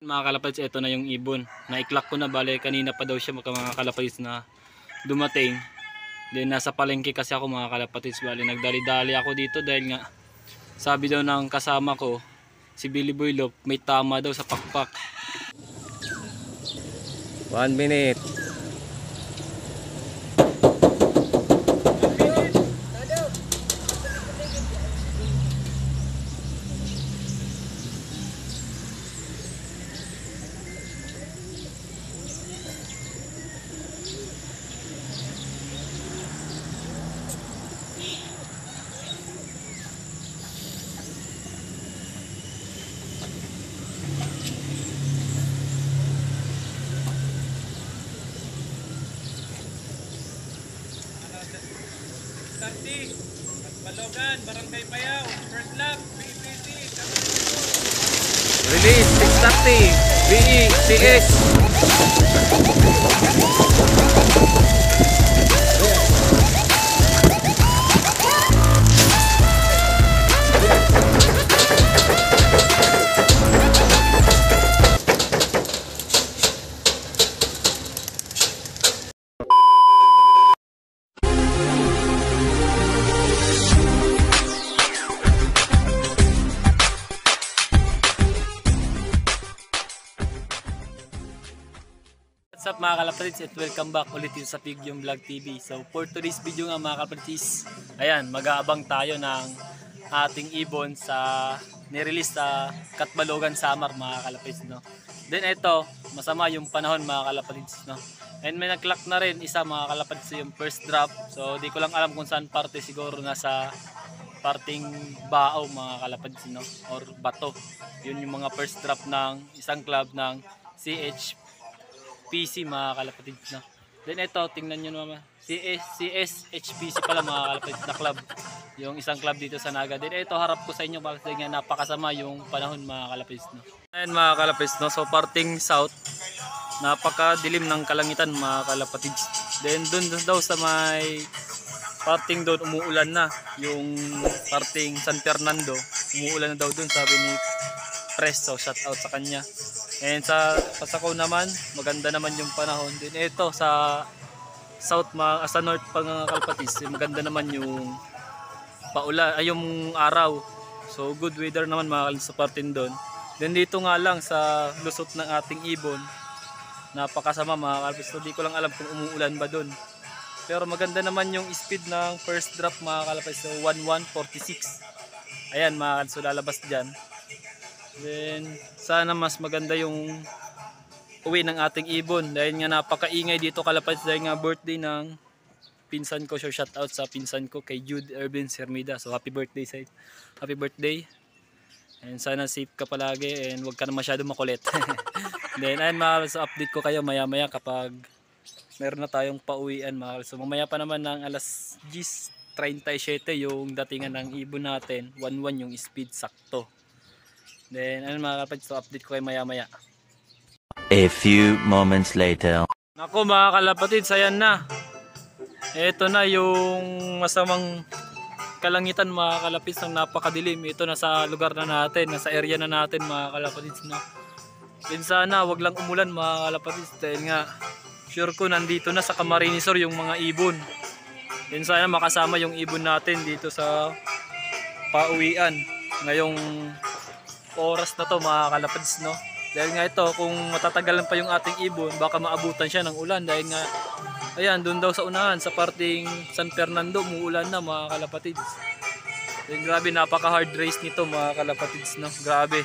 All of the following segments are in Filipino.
Mga kalapatids, ito na yung ibon. Naiklak ko na, bale kanina pa daw siya mga mga kalapatids na dumating. Then nasa palengke kasi ako mga kalapatids, bale nagdali-dali ako dito dahil nga sabi daw ng kasama ko, si Billy Boy Lop, may tama daw sa pakpak. One minute. Tardi, Balogan, Barangay Payaw, First Lap, PPC, Release 630. BE mga kalapatids at welcome back ulit sa Pigyong Vlog TV. So for today's video nga mga kalapatids, ayan mag-aabang tayo ng ating ibon sa nirelease sa Katbalogan Summer mga kalapatids. No? Then ito, masama yung panahon mga kalapatids. No? And may nag-clock na rin isa mga kalapatids yung first drop. So di ko lang alam kung saan parte siguro nasa parting bao mga kalapatids no? or bato. Yun yung mga first drop ng isang club ng CH PC mga kalapatids na. Then ito, tingnan nyo naman. CS, CS HPC pala mga kalapatids na club. Yung isang club dito sa Naga. Then ito, harap ko sa inyo kasi nga napakasama yung panahon mga kalapatids no. Ayan mga kalapatids no. So parting south, napakadilim ng kalangitan mga kalapatids. Then dun daw sa may parting doon umuulan na. Yung parting San Fernando, umuulan na daw dun sabi ni Press. So shout out sa kanya. And sa Pasakaw naman, maganda naman yung panahon. Din ito sa south ma sa north pang Kalpatis, eh, maganda naman yung paula ay yung araw. So good weather naman mga sa partin doon. Then dito nga lang sa lusot ng ating ibon, napakasama mga kalapatids. So di ko lang alam kung umuulan ba doon. Pero maganda naman yung speed ng first drop mga kalapatids. So 1146. Ayan mga kalapatids, so lalabas dyan. Then, sana mas maganda yung uwi ng ating ibon. Dahil nga napakaingay dito kalapats dahil nga birthday ng pinsan ko. So, shout out sa pinsan ko kay Jude Ervin Sermida. So, happy birthday sa Happy birthday. And sana safe ka palagi and huwag ka na masyado makulit. Then, ayun mga so update ko kayo maya maya kapag meron na tayong pauwian mga. So, mamaya pa naman ng alas 10.37 yung datingan ng ibon natin. 1-1 yung speed sakto. Then, ano mga kapatid, so update ko kayo maya maya. A few moments later. Nako mga kalapatid, sayan na. Ito na yung masamang kalangitan mga kalapit ng napakadilim. Ito na sa lugar na natin, nasa area na natin mga kalapatid. No? Then sana wag lang umulan mga kalapatid dahil nga sure ko nandito na sa Camarinesor yung mga ibon. Then sana makasama yung ibon natin dito sa pauwian ngayong oras na to mga kalapads no? Dahil nga ito kung matatagalan pa yung ating ibon baka maabutan siya ng ulan. Dahil nga ayan doon daw sa unahan sa parting San Fernando umuulan na mga kalapatids. Then grabe napaka hard race nito mga kalapatids no? Grabe.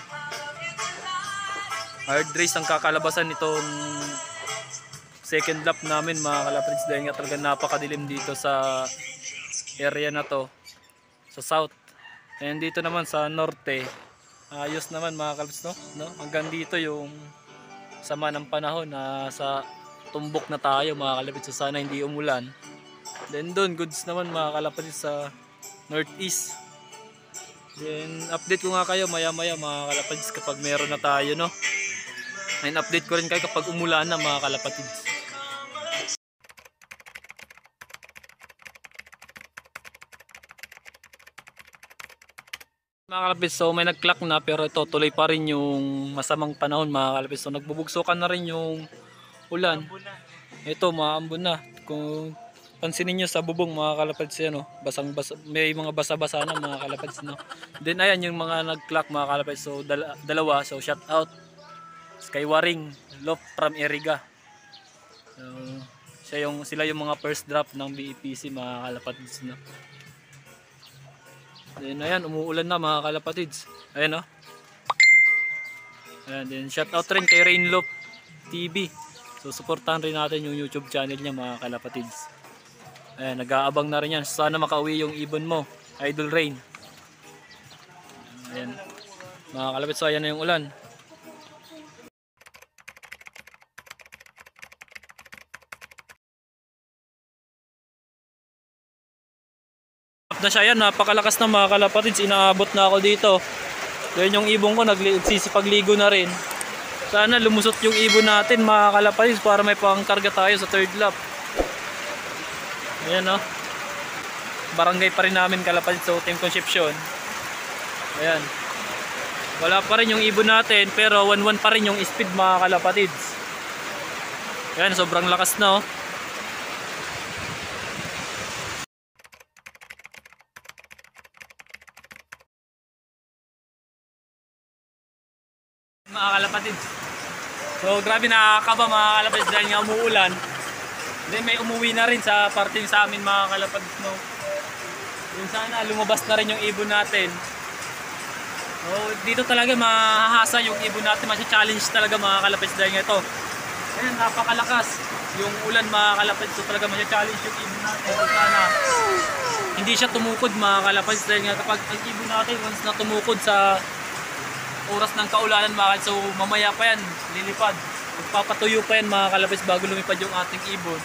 Hard race ang kakalabasan nitong second lap namin mga kalapatids. Dahil nga talaga napakadilim dito sa area na to sa south. And dito naman sa norte ayos naman mga kalps no? no? Hanggang dito yung sama ng panahon na sa tumbok na tayo mga kalapit so sana hindi umulan. Then doon goods naman mga kalapit sa northeast. Then update ko nga kayo maya maya mga kalapatids kapag meron na tayo no? And update ko rin kayo kapag umulan na mga kalapatids mga kalapit, so may nag-clock na pero ito tuloy pa rin yung masamang panahon mga kalapit. So nagbubugsokan na rin yung ulan. Ito, maambon na. Kung pansinin nyo sa bubong mga kalapit siya, no? basang basa, may mga basa-basa na mga kalapit. No? Then ayan yung mga nag-clock mga kalapit. So dal- dalawa, so shout out. Skywaring, Love from Eriga. So, siya yung, sila yung mga first drop ng BEPC mga kalapatids. No? Then ayan, umuulan na mga kalapatids. Ayan o. Ayan, then shout out rin kay Rainlop TV. So supportahan rin natin yung YouTube channel niya mga kalapatids. Ayan, nag-aabang na rin yan. Sana makauwi yung ibon mo, Idol Rain. Ayan. Mga kalapatids, so ayan na yung ulan. Na siya yan, napakalakas na mga kalapatids, inaabot na ako dito. Then yung ibon ko nagsisipagligo na rin. Sana lumusot yung ibon natin mga kalapatids para may pangkarga tayo sa third lap. Ayan o. Barangay pa rin namin kalapatids so Team Concepcion. Ayan. Wala pa rin yung ibon natin pero 1-1 pa rin yung speed mga kalapatids. Ayan, sobrang lakas na oh. Mga kalapatid. So grabe nakakaba mga kalapatid dahil nga umuulan. Then may umuwi na rin sa parting sa amin mga kalapatid. No? Yun sana lumabas na rin yung ibon natin. So dito talaga mahahasa yung ibon natin. Masya challenge talaga mga kalapatid dahil nga ito. Ayan napakalakas yung ulan mga kalapatid. So talaga masya challenge yung ibon natin. So sana hindi siya tumukod mga kalapatid dahil nga kapag ang ibon natin once na tumukod sa oras ng kaulanan mga. So mamaya pa yan, lilipad. Magpapatuyo pa yan mga kalapis bago lumipad yung ating ibon.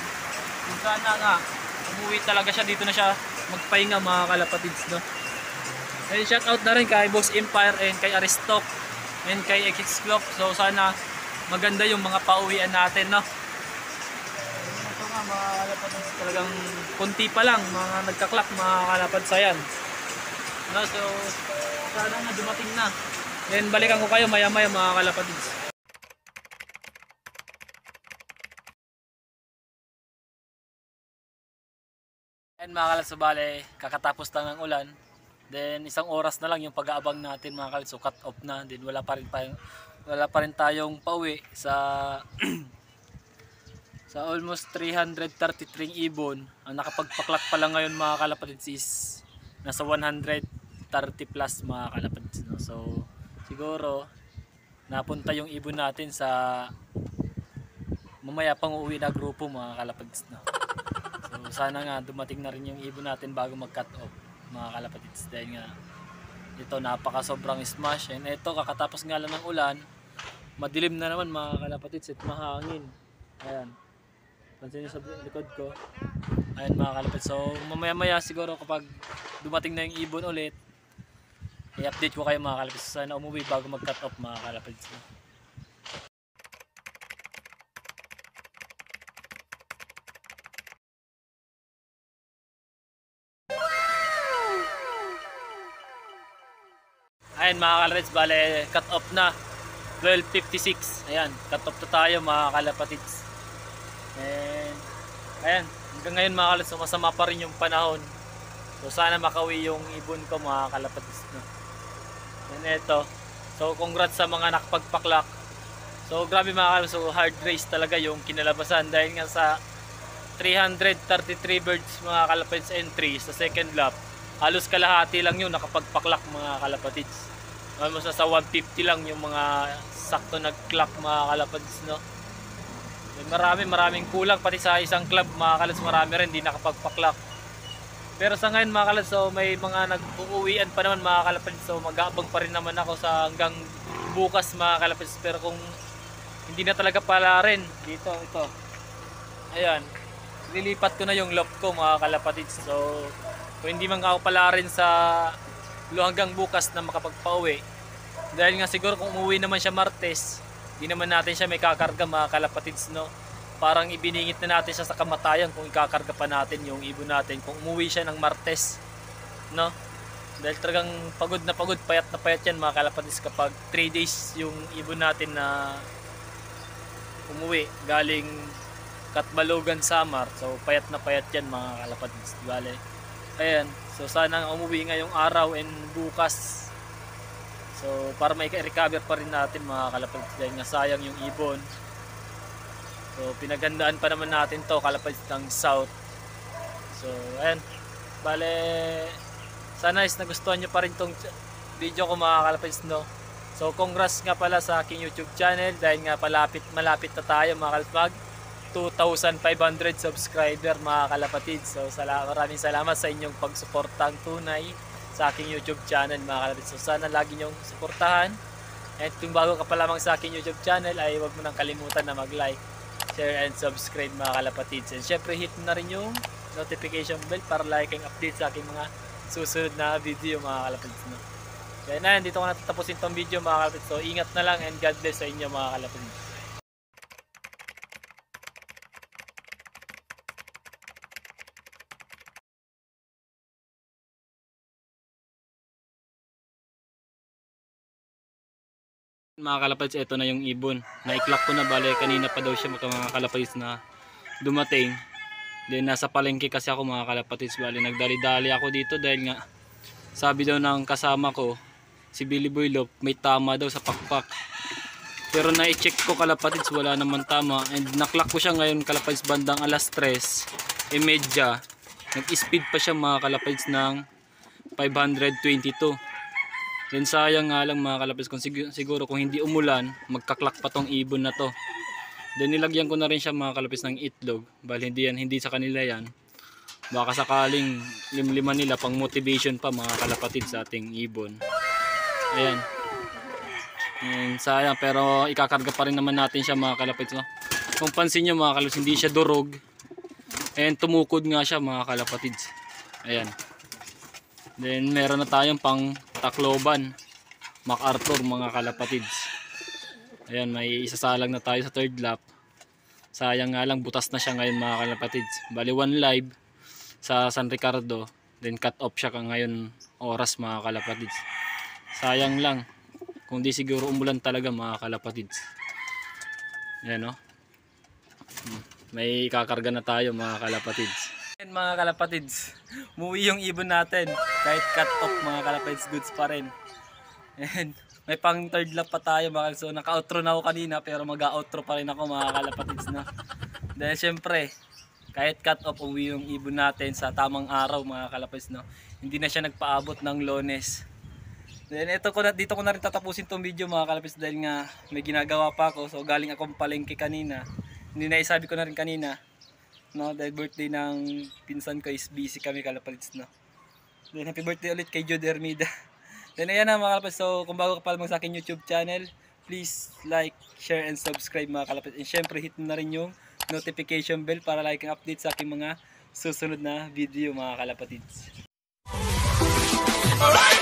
Kung sana nga, umuwi talaga siya, dito na siya magpahinga mga kalapatids. No? And shout out na rin kay Boss Empire and kay Aristoc and kay XX Clock. So sana maganda yung mga pauwian natin. No? Ito mga kalapatids, talagang kunti pa lang mga nagkaklak mga kalapads ayan. No, so sana nga dumating na. Then balikan ko kayo maya maya mga kalapatids. And mga kalapatids, bale, kakatapos lang ng ulan. Then isang oras na lang yung pag-aabang natin mga kalapatids. So cut off na. Then wala pa rin, pa, wala pa rin tayong pauwi sa sa almost 333 ibon. Ang nakapagpaklak pa lang ngayon mga kalapatids is nasa 130 plus mga kalapatids. No? So siguro napunta yung ibon natin sa mamaya pang uuwi na grupo mga kalapatids no. So sana nga dumating na rin yung ibon natin bago mag-cut off mga kalapatids. Dahil nga ito napaka sobrang smash. And ito kakatapos nga lang ng ulan madilim na naman mga kalapatids at mahangin. Ayan. Pansin nyo sa likod ko. Ayan mga kalapatids. So mamaya maya siguro kapag dumating na yung ibon ulit i-update ko kayo mga kalapits. Sana umuwi bago mag-cut off mga kalapits. Ayan mga kalapits, bale cut off na. 12.56. Ayan, cut off na tayo mga kalapatids. And, ayan, hanggang ngayon mga kalapits, masama pa rin yung panahon. So sana makauwi yung ibon ko mga kalapatids. No? Yan ito. So congrats sa mga nakapagpaklak. So grabe mga kalapatids, so hard race talaga yung kinalabasan dahil nga sa 333 birds mga kalapatids entry sa second lap. Halos kalahati lang yun nakapagpaklak mga kalapatids. Almost sa 150 lang yung mga sakto nag-clock mga kalapatids no. Then marami maraming kulang pati sa isang club mga kalapatids marami rin hindi nakapagpaklak. Pero sa ngayon mga kalapatids, so may mga nag-uuwian pa naman mga kalapatids. So mag-aabang pa rin naman ako sa hanggang bukas mga kalapatids. Pero kung hindi na talaga pala rin, dito, ito. Ayan. Lilipat ko na yung lock ko mga kalapatids. So kung hindi man ako pala rin sa hanggang bukas na makapagpauwi. Dahil nga siguro kung umuwi naman siya Martes, hindi naman natin siya may kakarga mga kalapatids no parang ibiningit na natin siya sa kamatayan kung ikakarga pa natin yung ibon natin kung umuwi siya ng Martes no Dahil talagang pagod na pagod, payat na payat yan mga kalapatids kapag 3 days yung ibon natin na umuwi galing Katbalogan Samar. So payat na payat yan mga kalapatids. Bale. Ayan. So sana umuwi ngayong araw and bukas. So para may recover pa rin natin mga kalapatids dahil nga sayang yung ibon. So pinagandaan pa naman natin to kalapatids ng South. So ayan. Bale sana is nagustuhan nyo pa rin tong video ko mga kalapatids no. So congrats nga pala sa aking YouTube channel dahil nga palapit malapit na tayo mga kalapag 2,500 subscriber mga kalapatid. So sala maraming salamat sa inyong pagsuportang tunay sa aking YouTube channel mga kalapatid. So sana lagi nyong suportahan. At kung bago ka pa lamang sa aking YouTube channel ay huwag mo nang kalimutan na mag-like, share and subscribe mga kalapatid. And syempre hit na rin yung notification bell para like and update sa aking mga susunod na video mga kalapatid. No? Kaya na, dito ko na tatapusin tong video mga kalapatid. So ingat na lang and God bless sa inyo mga kalapatid. Mga kalapads, ito na yung ibon. Naiklak ko na bale, kanina pa daw siya mga kalapads na dumating. Then nasa palengke kasi ako mga kalapads, bale nagdali-dali ako dito dahil nga sabi daw ng kasama ko, si Billy Boy Lop, may tama daw sa pakpak. Pero na-check ko kalapads, wala naman tama. And naklak ko siya ngayon kalapads bandang alas 3, e medya. Nag-speed pa siya mga kalapads ng 522. Then sayang nga lang mga kalapis kung sig- siguro kung hindi umulan, magkaklak pa tong ibon na to. Then nilagyan ko na rin siya mga kalapis ng itlog. Bali hindi yan, hindi sa kanila yan. Baka sakaling limliman nila pang motivation pa mga kalapatid sa ating ibon. Ayan. And sayang pero ikakarga pa rin naman natin siya mga kalapatid. No? Kung pansin nyo mga kalapatid, hindi siya durog. And tumukod nga siya mga kalapatid. Ayan. Then meron na tayong pang Tacloban, MacArthur mga kalapatids. Ayan, may isasalang na tayo sa third lap. Sayang nga lang butas na siya ngayon mga kalapatids. Bali one live sa San Ricardo, then cut off siya ka ngayon oras mga kalapatids. Sayang lang kung di siguro umulan talaga mga kalapatids. Ayan no. Hmm, May kakarga na tayo mga kalapatids. Ayan mga kalapatids, muwi yung ibon natin. Kahit cut off mga kalapatids, goods pa rin. And may pang third lap pa tayo mga So naka-outro na ako kanina pero mag-outro pa rin ako mga kalapatids na. Dahil syempre, kahit cut off uwi yung ibon natin sa tamang araw mga kalapatids no. Hindi na siya nagpaabot ng lones. Then ito ko na, dito ko na rin tatapusin tong video mga kalapatids dahil nga may ginagawa pa ako. So galing akong palengke kanina. Hindi na isabi ko na rin kanina no dahil birthday ng pinsan ko is busy kami kalapalids no. Then happy birthday ulit kay Jude Ermida then ayan na mga kalapalids so kung bago ka pa sa akin YouTube channel please like, share and subscribe mga kalapalids and syempre hit na rin yung notification bell para like ang update sa aking mga susunod na video mga kalapatids Alright,